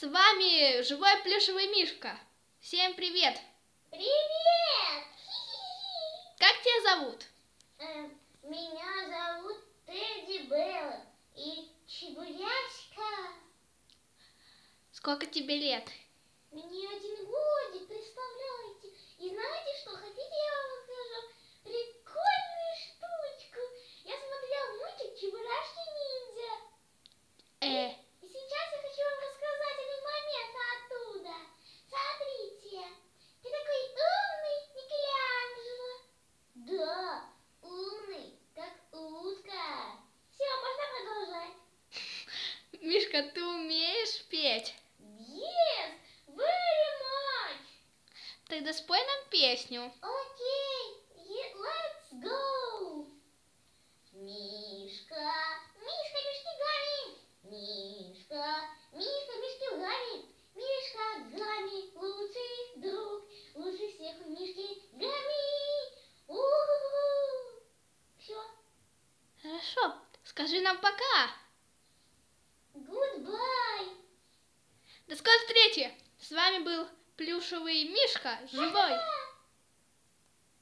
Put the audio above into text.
С вами живой плюшевый мишка. Всем привет! Привет! Как тебя зовут? Эм, меня зовут Тедди Белла и Чебуряшка. Сколько тебе лет? Мне один годик, Мишка, ты умеешь петь? Yes, very much. Тогда спой нам песню. Окей, ye- let's go. Мишка, Мишка, Мишки Гами. Мишка, Мишка, Мишки Гами. Мишка Гами, лучший друг. Лучше всех у Мишки Гами. У-ху-ху. Все, Хорошо, скажи нам пока. Goodbye. До скорой встречи. С вами был плюшевый мишка, живой.